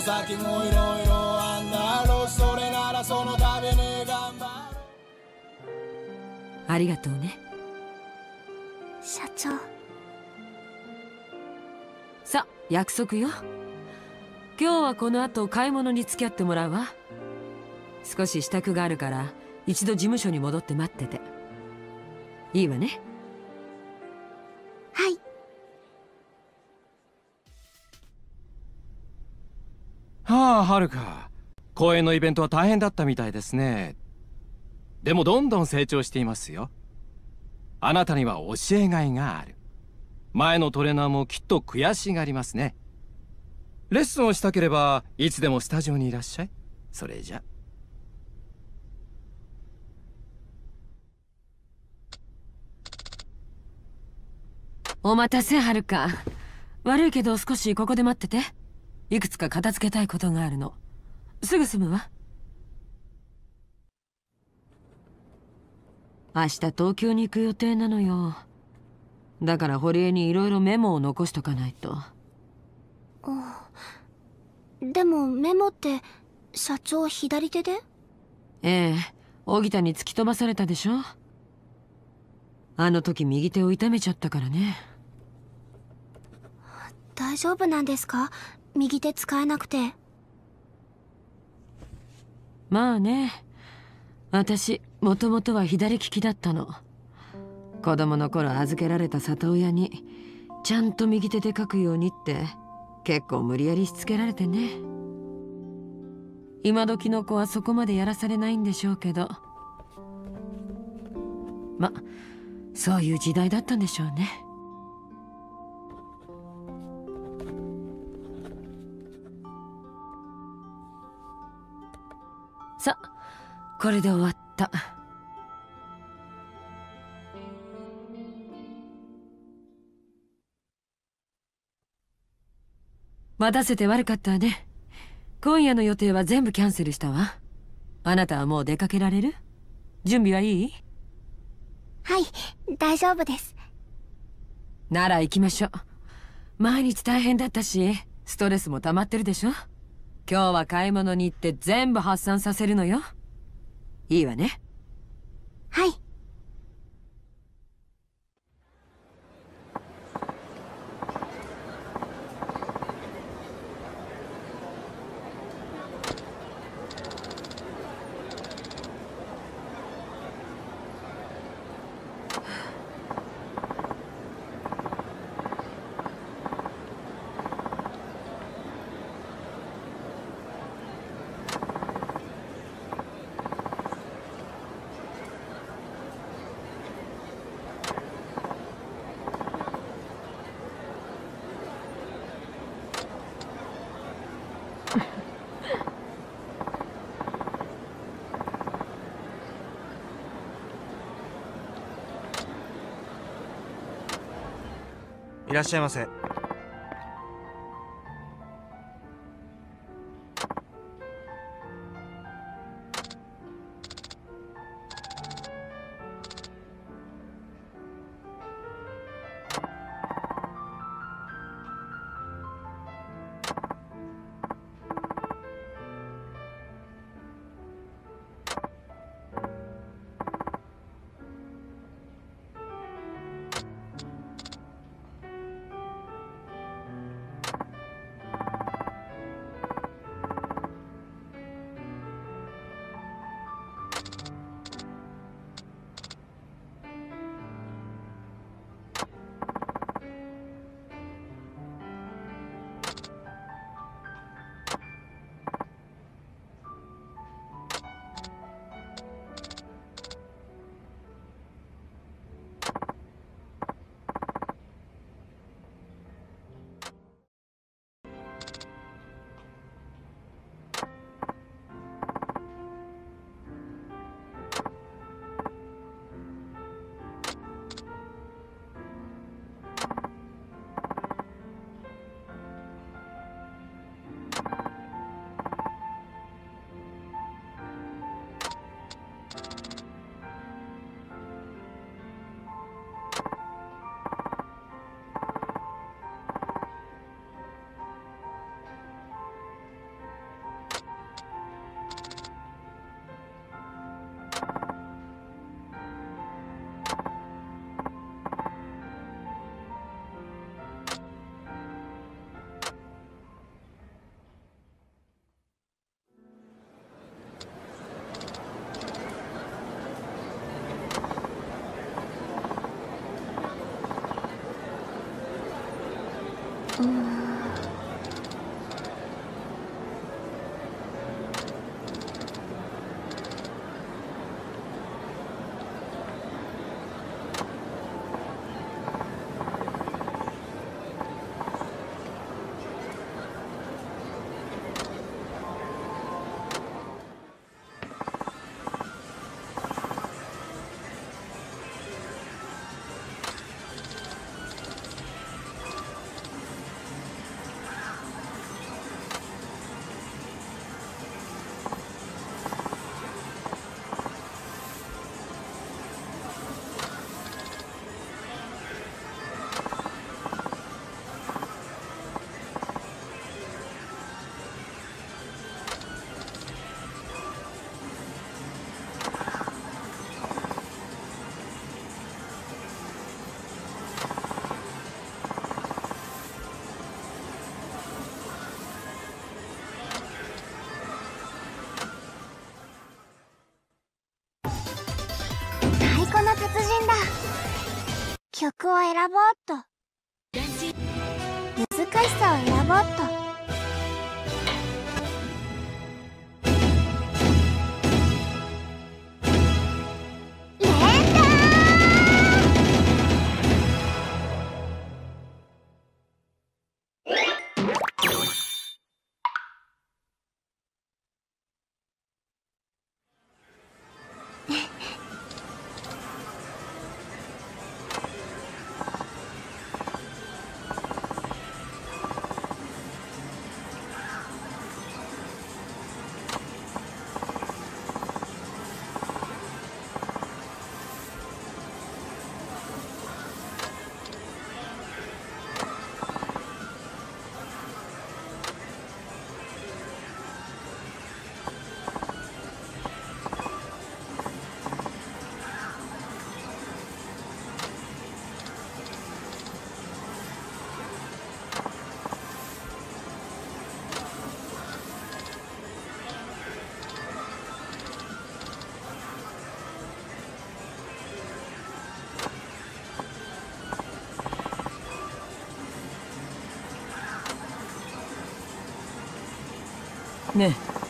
の先もいろいろあんだろうそれならそのために頑張るありがとうね。社長。さ約束よ。今日はこの後買い物に付き合ってもらうわ。少し支度があるから一度事務所に戻って待ってて。いいわね。はあはるか。公演のイベントは大変だったみたいですね。でもどんどん成長していますよ。あなたには教えがいがある。前のトレーナーもきっと悔しがりますね。レッスンをしたければいつでもスタジオにいらっしゃい。それじゃ。お待たせはるか。悪いけど少しここで待ってて。いくつか片付けたいことがあるの。すぐ済むわ。明日東京に行く予定なのよ。だから堀江にいろいろメモを残しとかないと。でもメモって社長左手で？ええ荻田に突き飛ばされたでしょ。あの時右手を痛めちゃったからね。大丈夫なんですか？右手使えなくて。まあね。私もともとは左利きだったの。子供の頃預けられた里親にちゃんと右手で書くようにって結構無理やりしつけられてね。今時の子はそこまでやらされないんでしょうけど。まそういう時代だったんでしょうね。これで終わった。待たせて悪かったわね。今夜の予定は全部キャンセルしたわ。あなたはもう出かけられる？準備はいい？はい大丈夫です。なら行きましょう。毎日大変だったしストレスも溜まってるでしょ？今日は買い物に行って全部発散させるのよいいわね。はい。らっしゃいませ。ねえ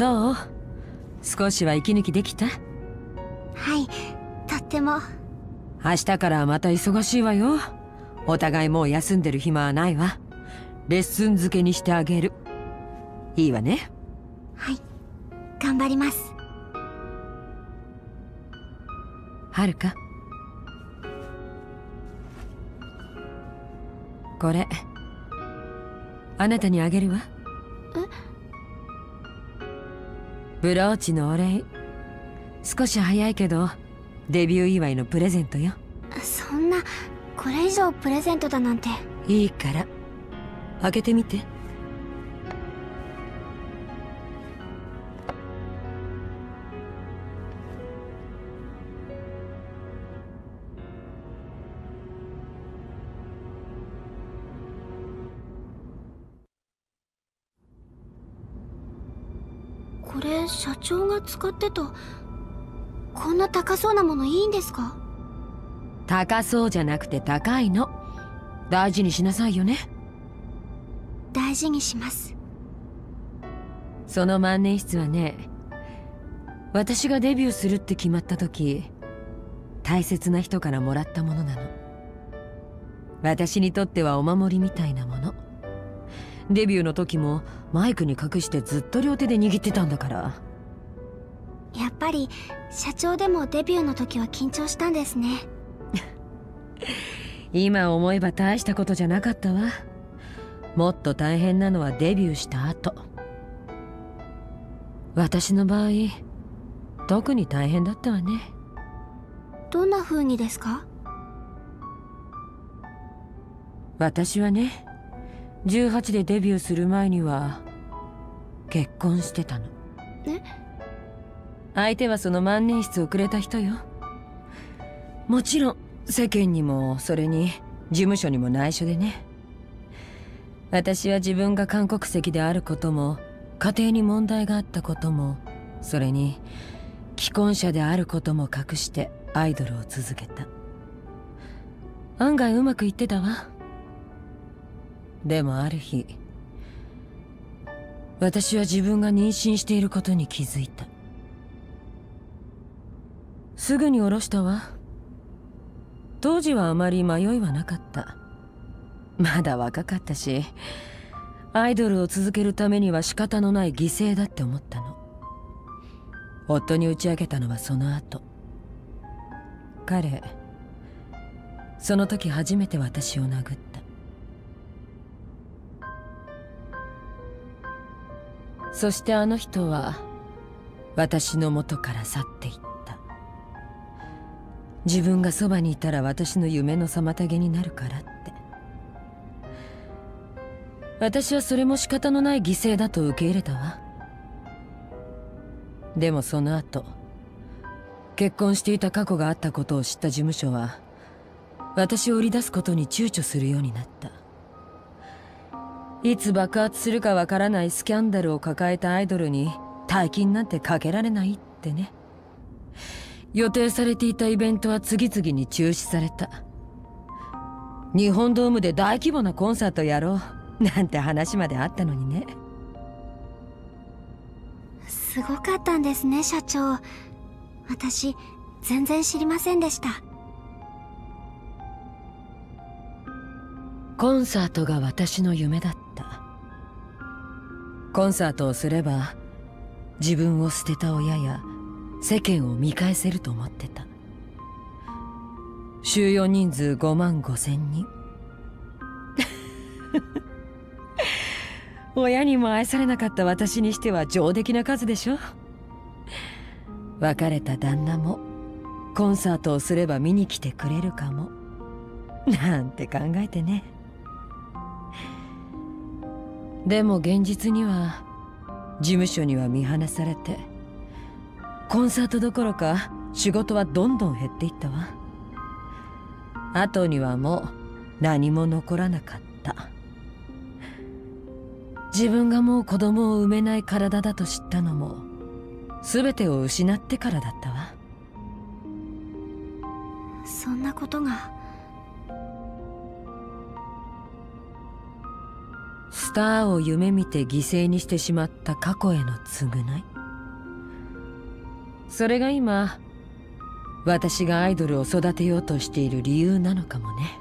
どう？少しは息抜きできた？はいとっても。明日からはまた忙しいわよ。お互いもう休んでる暇はないわ。レッスン付けにしてあげる。いいわね。はい頑張ります。はるか。これあなたにあげるわブローチのお礼。少し早いけどデビュー祝いのプレゼントよ。そんなこれ以上プレゼントだなんて。いいから。開けてみてこれ社長が使ってたこんな高そうなものいいんですか？高そうじゃなくて高いの。大事にしなさいよね。大事にします。その万年筆はね私がデビューするって決まった時大切な人からもらったものなの。私にとってはお守りみたいなものデビューの時もマイクに隠してずっと両手で握ってたんだから。やっぱり社長でもデビューの時は緊張したんですね。今思えば大したことじゃなかったわ。もっと大変なのはデビューした後。私の場合特に大変だったわね。どんな風にですか？私はね18でデビューする前には結婚してたの。え？相手はその万年筆をくれた人よ。もちろん世間にもそれに事務所にも内緒でね。私は自分が韓国籍であることも家庭に問題があったこともそれに既婚者であることも隠してアイドルを続けた。案外うまくいってたわでもある日私は自分が妊娠していることに気づいた。すぐに下ろしたわ。当時はあまり迷いはなかった。まだ若かったしアイドルを続けるためには仕方のない犠牲だって思ったの。夫に打ち明けたのはその後。彼その時初めて私を殴った。そしてあの人は私の元から去っていった。自分がそばにいたら私の夢の妨げになるからって。私はそれも仕方のない犠牲だと受け入れたわ。でもその後結婚していた過去があったことを知った事務所は私を売り出すことに躊躇するようになった。いつ爆発するかわからないスキャンダルを抱えたアイドルに大金なんてかけられないってね。予定されていたイベントは次々に中止された。日本ドームで大規模なコンサートやろうなんて話まであったのにね。すごかったんですね社長。私全然知りませんでした。コンサートが私の夢だったコンサートをすれば自分を捨てた親や世間を見返せると思ってた。収容人数5万5千人。親にも愛されなかった私にしては上出来な数でしょ。別れた旦那もコンサートをすれば見に来てくれるかも。なんて考えてねでも現実には事務所には見放されてコンサートどころか仕事はどんどん減っていったわ。後にはもう何も残らなかった。自分がもう子供を産めない体だと知ったのも全てを失ってからだったわ。そんなことが。スターを夢見て犠牲にしてしまった過去への償い？それが今私がアイドルを育てようとしている理由なのかもね。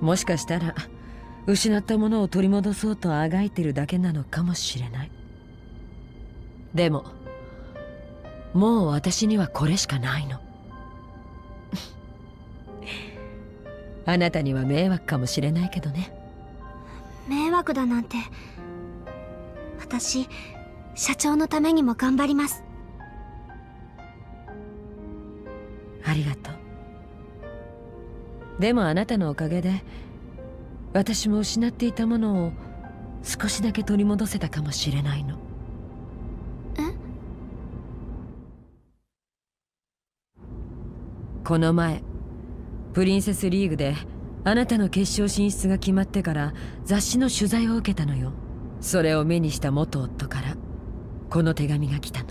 もしかしたら失ったものを取り戻そうとあがいてるだけなのかもしれない。でももう私にはこれしかないの。あなたには迷惑かもしれないけどね。迷惑だなんて。私社長のためにも頑張ります。ありがとう。でもあなたのおかげで私も失っていたものを少しだけ取り戻せたかもしれないの。え？この前プリンセスリーグであなたの決勝進出が決まってから雑誌の取材を受けたのよ。それを目にした元夫から。この手紙が来たの。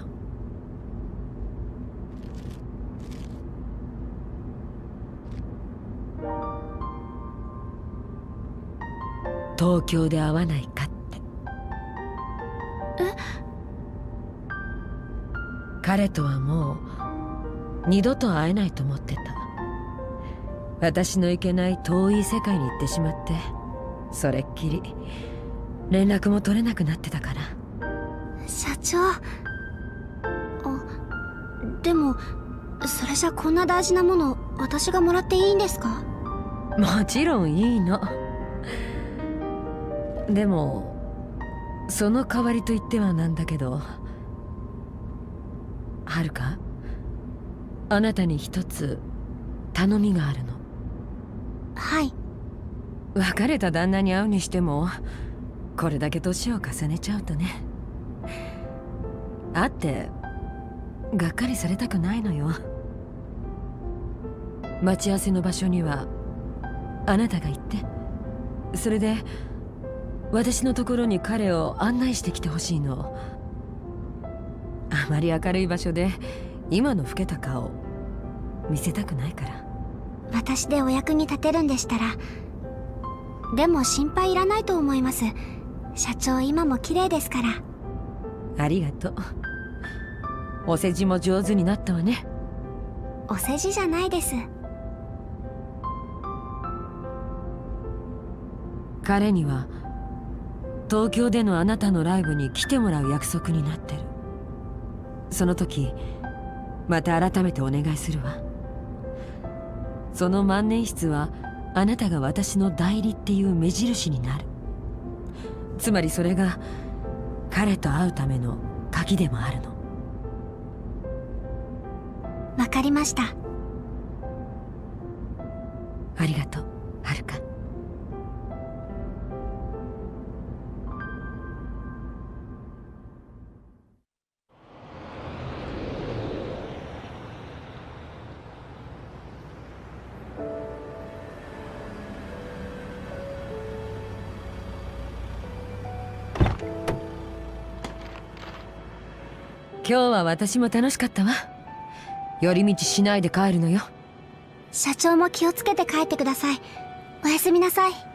東京で会わないかって。彼とはもう二度と会えないと思ってた私の行けない遠い世界に行ってしまってそれっきり連絡も取れなくなってたから。社長。あでもそれじゃこんな大事なもの私がもらっていいんですか？もちろんいいの。でもその代わりと言ってはなんだけどはるか？あなたに一つ頼みがあるのはい。別れた旦那に会うにしてもこれだけ年を重ねちゃうとね。会ってがっかりされたくないのよ。待ち合わせの場所にはあなたが行って。それで私のところに彼を案内してきてほしいの。あまり明るい場所で今の老けた顔見せたくないから。私でお役に立てるんでしたらでも心配いらないと思います。社長今も綺麗ですから。ありがとう。お世辞も上手になったわね。お世辞じゃないです。彼には東京でのあなたのライブに来てもらう約束になってる。その時また改めてお願いするわその万年筆はあなたが私の代理っていう目印になる。つまりそれが彼と会うための鍵でもあるの。わかりました。ありがとう今日は私も楽しかったわ。寄り道しないで帰るのよ。社長も気をつけて帰ってください。おやすみなさい。